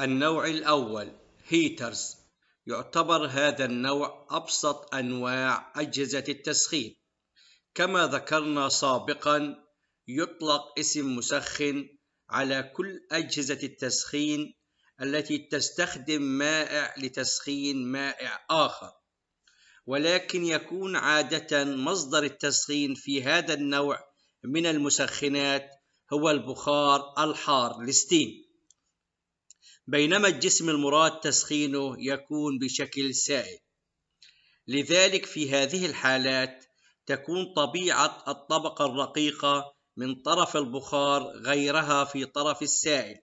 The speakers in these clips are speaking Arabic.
النوع الأول هيترز يعتبر هذا النوع أبسط أنواع أجهزة التسخين. كما ذكرنا سابقا يطلق اسم مسخن على كل أجهزة التسخين التي تستخدم مائع لتسخين مائع آخر. ولكن يكون عادة مصدر التسخين في هذا النوع من المسخنات هو البخار الحار ال steam بينما الجسم المراد تسخينه يكون بشكل سائل. لذلك في هذه الحالات تكون طبيعة الطبقة الرقيقة من طرف البخار غيرها في طرف السائل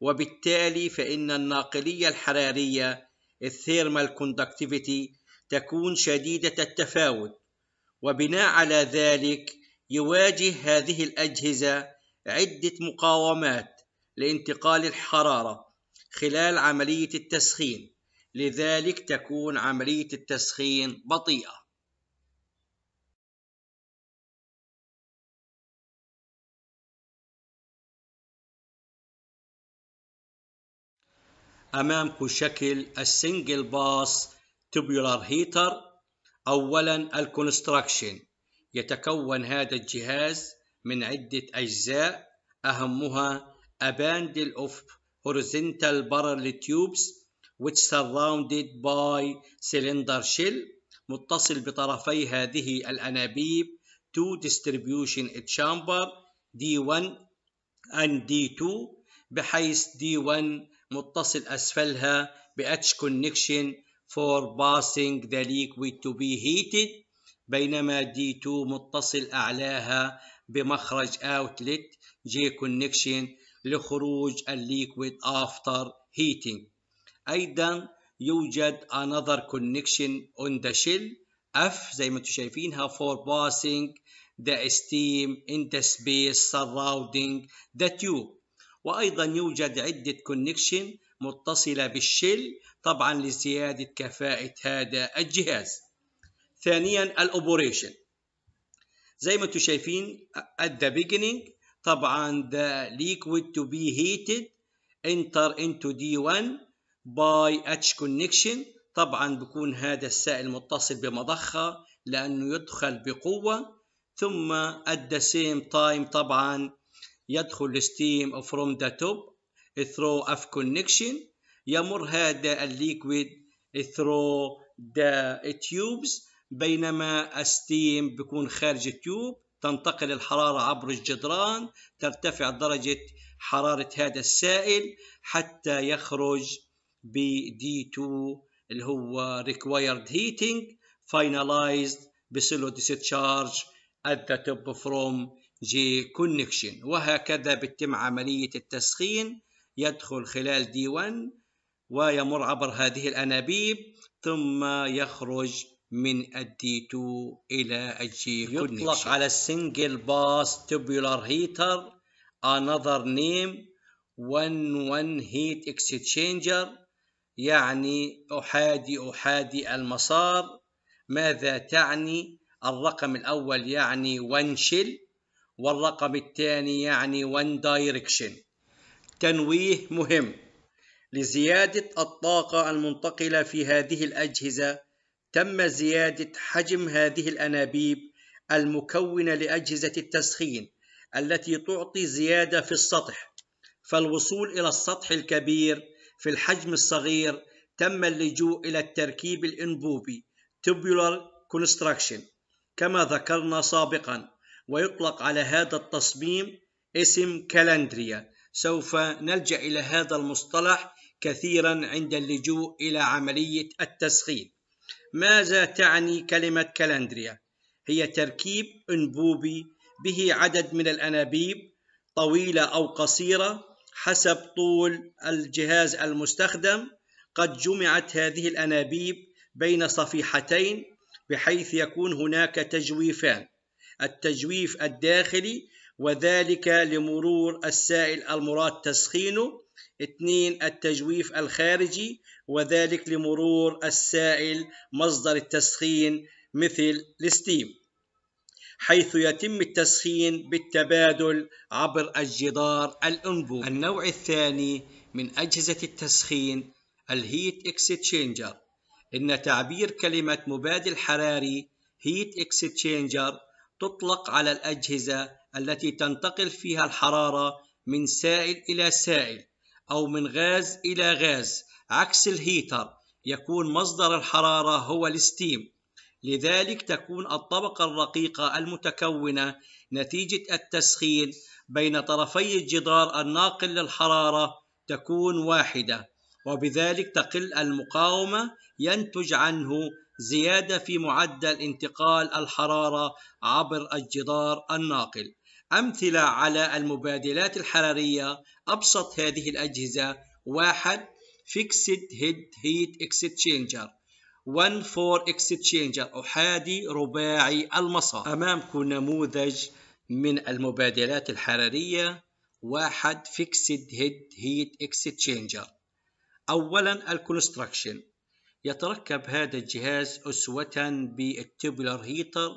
وبالتالي فإن الناقلية الحرارية ال thermal conductivity تكون شديدة التفاوت وبناء على ذلك يواجه هذه الأجهزة عدة مقاومات لانتقال الحرارة خلال عملية التسخين. لذلك تكون عملية التسخين بطيئة. أمامكم شكل ال single pass تبيولار هيتر أولا الكونستراكشن. يتكون هذا الجهاز من عدة أجزاء. أهمها bundle of horizontal barrel tubes which surrounded by cylinder shell متصل بطرفي هذه الأنابيب to distribution chamber D1 and D2 بحيث D1 متصل أسفلها ب H connection for passing the liquid to be heated بينما D2 متصل أعلاها بمخرج outlet J connection لخروج الليكويد after heating. أيضا يوجد another connection on the shell. F زي ما أنتم شايفينها for passing the steam in the space surrounding the tube. وأيضا يوجد عدة connection متصلة بال shell طبعا لزيادة كفاءة هذا الجهاز. ثانيا ال operation. زي ما أنتم شايفين at the beginning طبعا the liquid to be heated enter into D1 by H connection طبعا بكون هذا السائل متصل بمضخة لأنه يدخل بقوة ثم at the same time طبعا يدخل steam from the top through a connection يمر هذا ال liquid through the tubes بينما ال steam بيكون خارج ال tube تنتقل الحرارة عبر الجدران ترتفع درجة حرارة هذا السائل حتى يخرج ب D2 اللي هو required heating finalized بس ال discharge at the top from G connection وهكذا بتتم عملية التسخين يدخل خلال D 1 ويمر عبر هذه الأنابيب ثم يخرج من ال D 2 إلى ال G يطلق على ال single pass tubular heater another name one one heat exchanger. يعني أحادي أحادي المسار. ماذا تعني؟ الرقم الأول يعني one shell والرقم الثاني يعني one direction. تنويه مهم. لزيادة الطاقة المنتقلة في هذه الأجهزة تم زيادة حجم هذه الأنابيب المكونة لأجهزة التسخين التي تعطي زيادة في السطح. فالوصول إلى السطح الكبير في الحجم الصغير تم اللجوء إلى التركيب الإنبوبي tubular construction كما ذكرنا سابقا ويطلق على هذا التصميم اسم كالندريا. سوف نلجأ إلى هذا المصطلح كثيرا عند اللجوء إلى عملية التسخين. ماذا تعني كلمة كالندريا؟ هي تركيب أنبوبي به عدد من الأنابيب طويلة أو قصيرة حسب طول الجهاز المستخدم قد جمعت هذه الأنابيب بين صفيحتين بحيث يكون هناك تجويفان التجويف الداخلي وذلك لمرور السائل المراد تسخينه اثنين التجويف الخارجي وذلك لمرور السائل مصدر التسخين مثل ال steam حيث يتم التسخين بالتبادل عبر الجدار الأنبوبي النوع الثاني من أجهزة التسخين ال heat exchanger إن تعبير كلمة مبادل حراري heat exchanger تطلق على الأجهزة التي تنتقل فيها الحرارة من سائل إلى سائل. أو من غاز إلى غاز. عكس ال heater يكون مصدر الحرارة هو ال steam. لذلك تكون الطبقة الرقيقة المتكونة نتيجة التسخين بين طرفي الجدار الناقل للحرارة تكون واحدة وبذلك تقل المقاومة ينتج عنه زيادة في معدل انتقال الحرارة عبر الجدار الناقل. أمثلة على المبادلات الحرارية أبسط هذه الأجهزة. واحد Fixed Head Heat Exchanger. 1 4 Exchanger. أحادي رباعي المسار. أمامكم نموذج من المبادلات الحرارية. واحد Fixed Head Heat Exchanger. أولا ال construction. يتركب هذا الجهاز أسوة بال tubular heater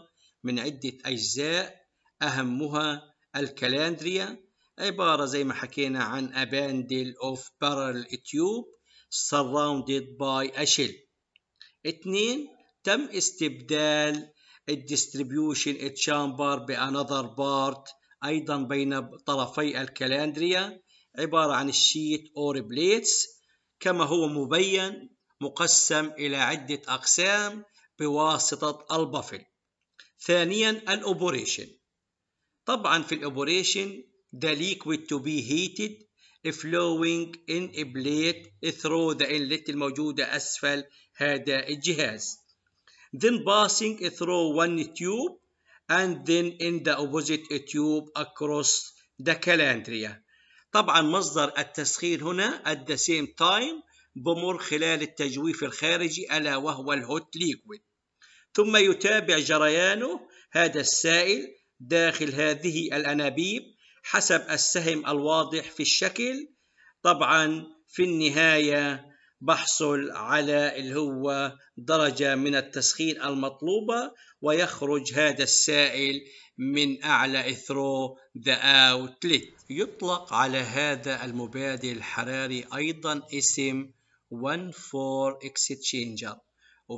من عدة أجزاء. أهمها ال calandria عبارة زي ما حكينا عن a bundle of parallel tube surrounded by a shell. اثنين تم استبدال ال distribution chamber ب another part أيضا بين طرفي ال calandria عبارة عن ال sheet or plates كما هو مبين مقسم إلى عدة أقسام بواسطة البفل. ثانيا الأوبوريشن طبعا في الأوبوريشن the liquid to be heated flowing in a plate through the inlet الموجودة أسفل هذا الجهاز then passing through one tube and then in the opposite tube across the calandria طبعا مصدر التسخين هنا at the same time بمر خلال التجويف الخارجي ألا وهو ال hot liquid ثم يتابع جريانه هذا السائل داخل هذه الأنابيب حسب السهم الواضح في الشكل طبعا في النهاية بحصل على اللي هو درجة من التسخين المطلوبة ويخرج هذا السائل من أعلى through the outlet يطلق على هذا المبادل الحراري أيضا اسم 1-4 exchanger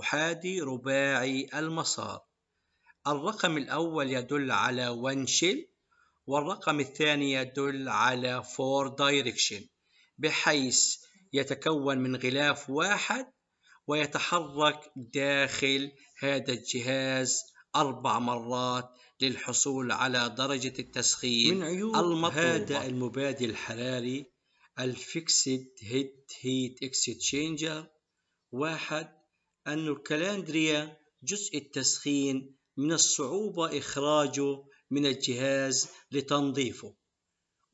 أحادي رباعي المسار. الرقم الأول يدل على 1 shell والرقم الثاني يدل على 4 direction بحيث يتكون من غلاف واحد ويتحرك داخل هذا الجهاز أربع مرات للحصول على درجة التسخين من عيوب المطلوبة. هذا المبادل الحراري ال fixed head heat exchanger واحد أن ال calandria جزء التسخين من الصعوبة إخراجه من الجهاز لتنظيفه.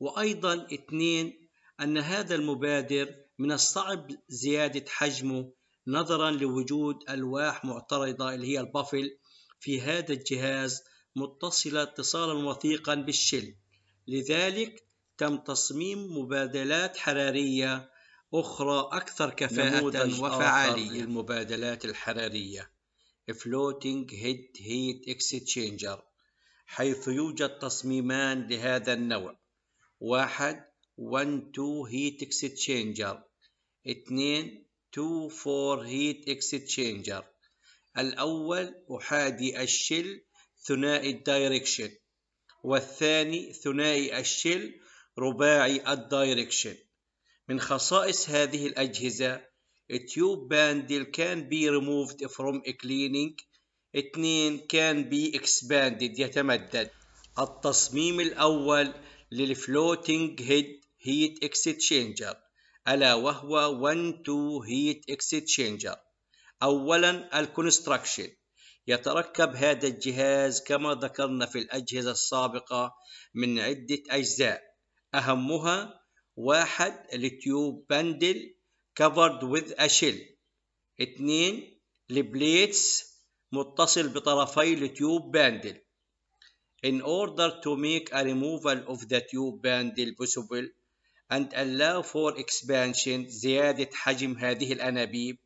وأيضا اثنين أن هذا المبادل من الصعب زيادة حجمه نظرا لوجود ألواح معترضة اللي هي ال baffle في هذا الجهاز متصلة اتصالا وثيقا بال shell لذلك تم تصميم مبادلات حرارية أخرى أكثر كفاءة وفعالية. للمبادلات الحرارية. Floating Head Heat Exchanger. حيث يوجد تصميمان لهذا النوع. واحد 1 2 Heat Exchanger. اثنين 2 4 Heat Exchanger. الأول أحادي الشل ثنائي ال direction. والثاني ثنائي ال shell رباعي ال direction. من خصائص هذه الأجهزة tube bundle can be removed for cleaning. اثنين can be expanded. يتمدد. التصميم الأول لل floating head heat exchanger ألا وهو 1 2 heat exchanger أولا ال construction يتركب هذا الجهاز كما ذكرنا في الأجهزة السابقة من عدة أجزاء. أهمها واحد ال tube bundle covered with a shell اثنين البليتس متصل بطرفي التيوب باندل in order to make a removal of the tube bundle possible and allow for expansion زيادة حجم هذه الأنابيب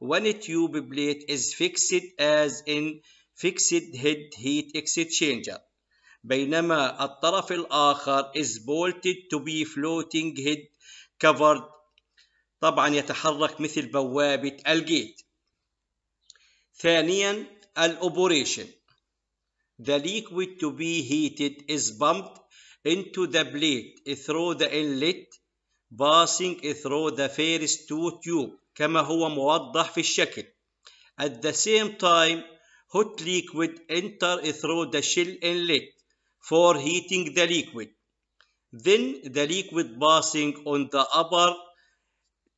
one tube plate is fixed as in fixed head heat exchanger بينما الطرف الآخر is bolted to be floating head covered طبعا يتحرك مثل بوابة الجيت ثانيا الأوبريشن The liquid to be heated is pumped into the plate through the inlet passing through the first two tube كما هو موضح في الشكل. At the same time, hot liquid enter through the shell inlet for heating the liquid. Then the liquid passing on the upper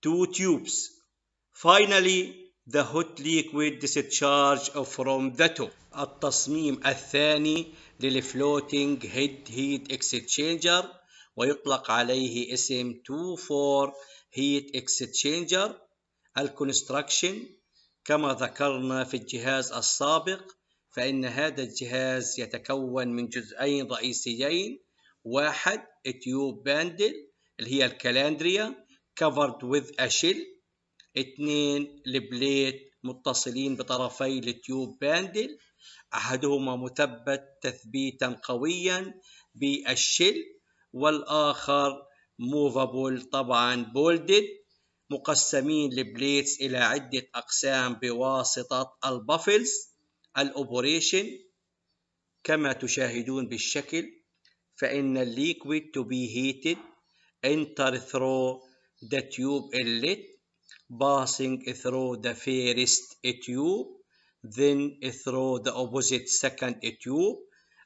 two tubes. Finally, the hot liquid discharge from the top. التصميم الثاني للفلوتينج هيد هيت اكستشينجر ويطلق عليه اسم 2-4 heat exchanger ال construction كما ذكرنا في الجهاز السابق فإن هذا الجهاز يتكون من جزئين رئيسيين. واحد tube bundle اللي هي الكالندريا covered with a shell اثنين ال plate متصلين بطرفي ال tube bundle. أحدهما مثبت تثبيتا قويا بال shell والآخر movable طبعا bolted مقسمين ال plates إلى عدة أقسام بواسطة ال baffles. ال operation كما تشاهدون بالشكل فإن ال liquid to be heated. Enter through the tube inlet passing through the first tube then through the opposite second tube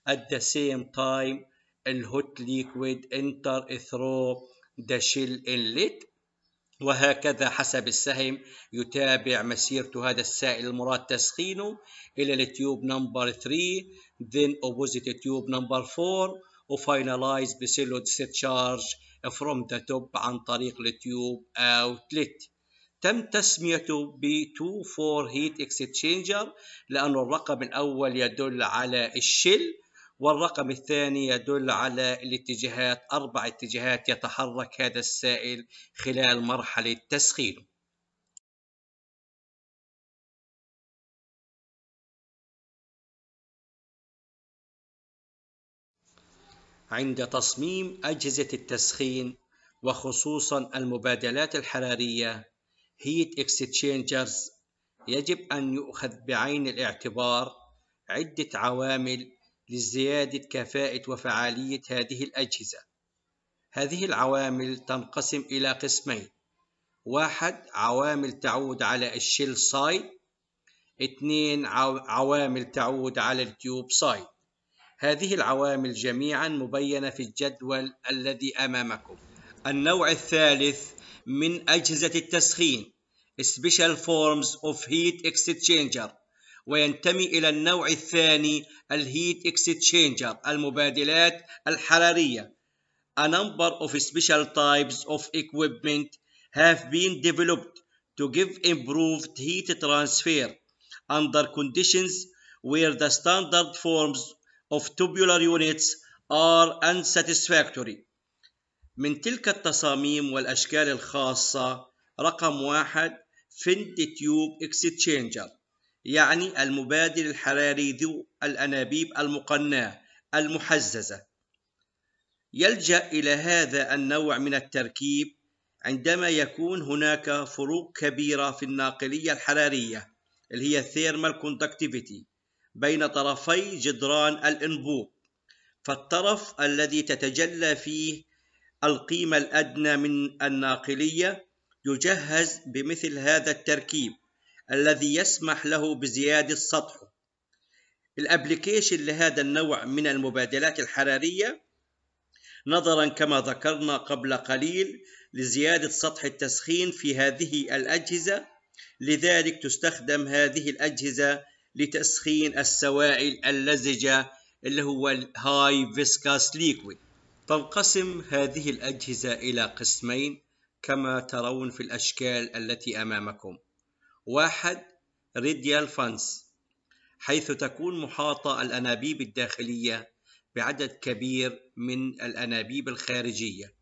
at the same time ال hot liquid enter through the shell inlet وهكذا حسب السهم يتابع مسيرة هذا السائل المراد تسخينه إلى ال tube number 3 then opposite tube number 4 و finally the steam flow discharge from the top عن طريق ال tube outlet تم تسميته ب 2 4 heat exchanger لأنه الرقم الأول يدل على الشل والرقم الثاني يدل على الاتجاهات أربع اتجاهات يتحرك هذا السائل خلال مرحلة تسخينه عند تصميم أجهزة التسخين وخصوصا المبادلات الحرارية heat exchangers يجب أن يؤخذ بعين الاعتبار عدة عوامل لزيادة كفاءة وفعالية هذه الأجهزة. هذه العوامل تنقسم إلى قسمين: واحد عوامل تعود على ال shell side، اثنين عوامل تعود على ال tube side. هذه العوامل جميعا مبينة في الجدول الذي أمامكم. النوع الثالث من أجهزة التسخين Special Forms of Heat Exchanger وينتمي إلى النوع الثاني الهيت اكستشينجر المبادلات الحرارية A number of special types of equipment have been developed to give improved heat transfer under conditions where the standard forms of tubular units are unsatisfactory. من تلك التصاميم والأشكال الخاصة رقم واحد finned tube exchanger يعني المبادل الحراري ذو الأنابيب المقناة المحززة يلجأ إلى هذا النوع من التركيب عندما يكون هناك فروق كبيرة في الناقلية الحرارية اللي هي thermal conductivity بين طرفي جدران الانبوب فالطرف الذي تتجلى فيه القيمة الأدنى من الناقلية يجهز بمثل هذا التركيب الذي يسمح له بزيادة سطحه الأبليكيشن لهذا النوع من المبادلات الحرارية نظرا كما ذكرنا قبل قليل لزيادة سطح التسخين في هذه الأجهزة لذلك تستخدم هذه الأجهزة لتسخين السوائل اللزجة اللي هو ال high viscous liquid. تنقسم هذه الأجهزة إلى قسمين كما ترون في الأشكال التي أمامكم. واحد radial fins حيث تكون محاطة الأنابيب الداخلية بعدد كبير من الأنابيب الخارجية.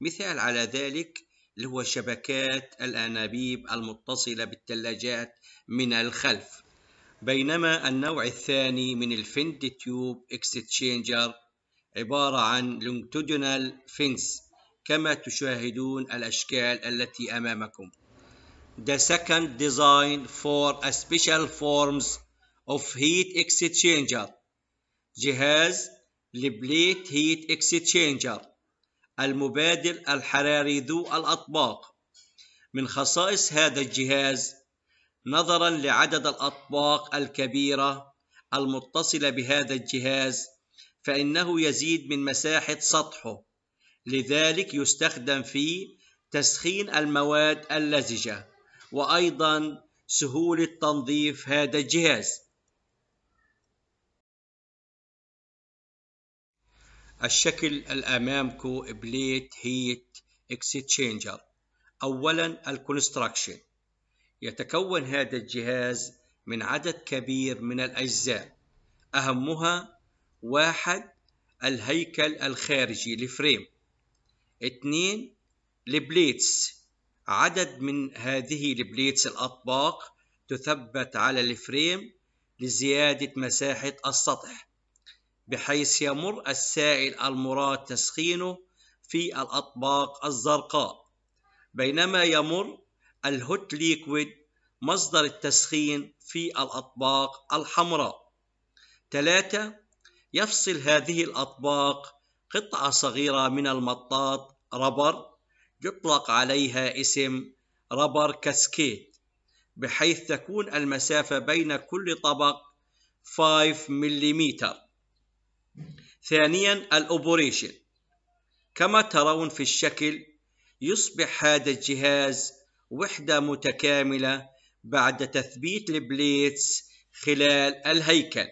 مثال على ذلك اللي هو شبكات الأنابيب المتصلة بالثلاجات من الخلف. بينما النوع الثاني من ال finned tube exchanger عبارة عن longitudinal fins كما تشاهدون الأشكال التي أمامكم. The second design for a special forms of heat exchanger. جهاز لبليت هيت اكستشينجر المبادل الحراري ذو الأطباق. من خصائص هذا الجهاز نظرا لعدد الأطباق الكبيرة المتصلة بهذا الجهاز فإنه يزيد من مساحة سطحه. لذلك يستخدم في تسخين المواد اللزجة وأيضا سهولة تنظيف هذا الجهاز. الشكل اللي أمامكو plate heat exchanger أولا ال construction. يتكون هذا الجهاز من عدد كبير من الأجزاء. أهمها واحد الهيكل الخارجي ال frame. اثنين ال plates. عدد من هذه ال plates الأطباق تثبت على ال frame لزيادة مساحة السطح بحيث يمر السائل المراد تسخينه في الأطباق الزرقاء. بينما يمر الهوت ليكويد مصدر التسخين في الأطباق الحمراء. ثلاثة يفصل هذه الأطباق قطعة صغيرة من المطاط ربر يطلق عليها اسم rubber gasket بحيث تكون المسافة بين كل طبق 5 ملم ثانيا ال operation. كما ترون في الشكل يصبح هذا الجهاز وحدة متكاملة بعد تثبيت ال plates خلال الهيكل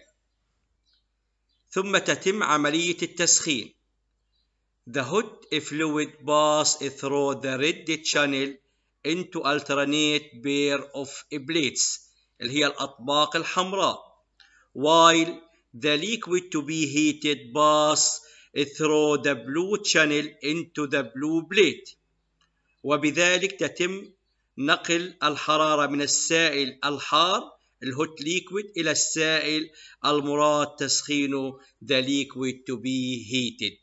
ثم تتم عملية التسخين The hot fluid pass through the red channel into alternate pair of plates اللي هي الأطباق الحمراء while the liquid to be heated pass through the blue channel into the blue plate وبذلك تتم نقل الحرارة من السائل الحار الهوت ليكويد إلى السائل المراد تسخينه the liquid to be heated.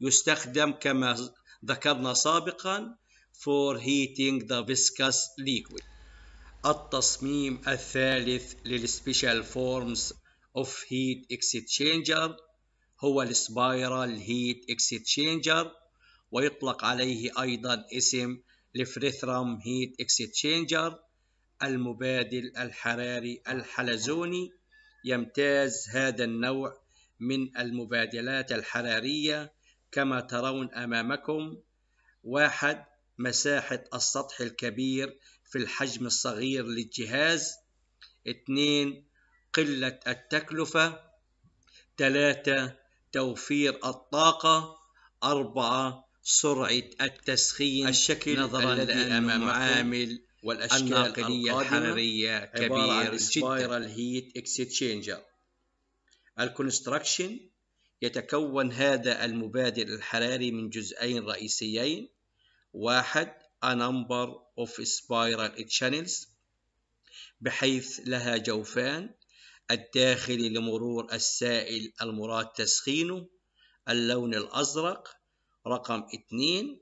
يستخدم كما ذكرنا سابقا for heating the viscous liquid. التصميم الثالث لل special forms of heat exchanger هو ال spiral heat exchanger ويطلق عليه أيضا اسم ال free-flow heat exchanger المبادل الحراري الحلزوني يمتاز هذا النوع من المبادلات الحرارية كما ترون أمامكم. واحد مساحة السطح الكبير في الحجم الصغير للجهاز. اثنين قلة التكلفة. ثلاثة توفير الطاقة. أربعة سرعة التسخين الشكل نظرا الذي عامل والأشكال الناقلية الحرارية كبير جدا. heat exchanger ال construction يتكون هذا المبادل الحراري من جزئين رئيسيين. واحد a number of spiral channels بحيث لها جوفان الداخلي لمرور السائل المراد تسخينه اللون الأزرق رقم اثنين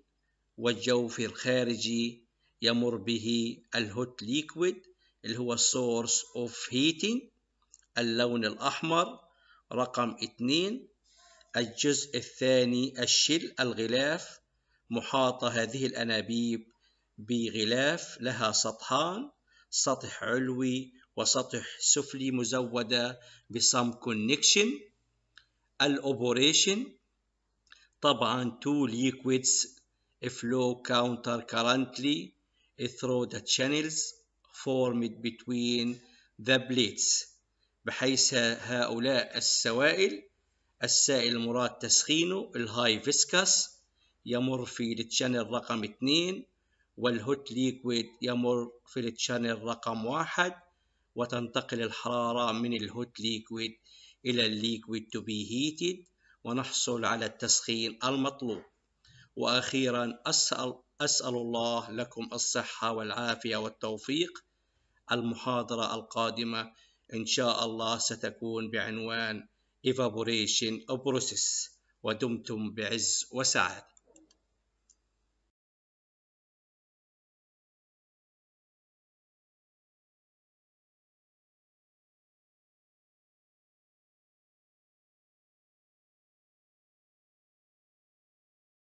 والجوف الخارجي يمر به ال hot liquid اللي هو source of heating اللون الأحمر. رقم اثنين الجزء الثاني ال shell الغلاف. محاطة هذه الأنابيب بغلاف لها سطحان سطح علوي وسطح سفلي مزودة ب some connection ال operation طبعا two liquids flow counter currently through the channels formed between the plates بحيث هؤلاء السوائل السائل المراد تسخينه ال high viscous يمر في ال channel رقم 2 وال hot liquid يمر في ال channel رقم واحد وتنتقل الحرارة من ال hot liquid إلى ال liquid to be heated. ونحصل على التسخين المطلوب. وأخيرا أسأل, أسأل الله لكم الصحة والعافية والتوفيق. المحاضرة القادمة إن شاء الله ستكون بعنوان evaporation process ودمتم بعز وسعادة.